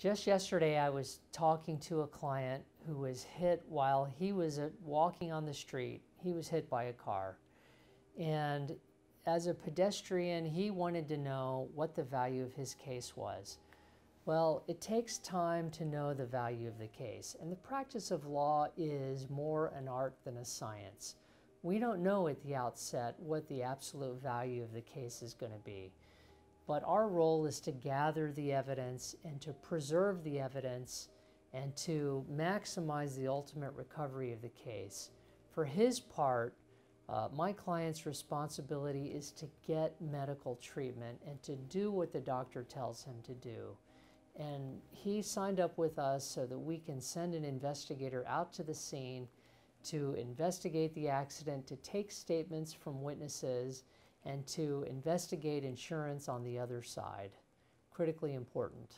Just yesterday, I was talking to a client who was hit while he was uh, walking on the street. He was hit by a car. And as a pedestrian, he wanted to know what the value of his case was. Well, it takes time to know the value of the case, and the practice of law is more an art than a science. We don't know at the outset what the absolute value of the case is going to be. But our role is to gather the evidence and to preserve the evidence and to maximize the ultimate recovery of the case. For his part, uh, my client's responsibility is to get medical treatment and to do what the doctor tells him to do. And he signed up with us so that we can send an investigator out to the scene to investigate the accident, to take statements from witnesses, and to investigate insurance on the other side. Critically important.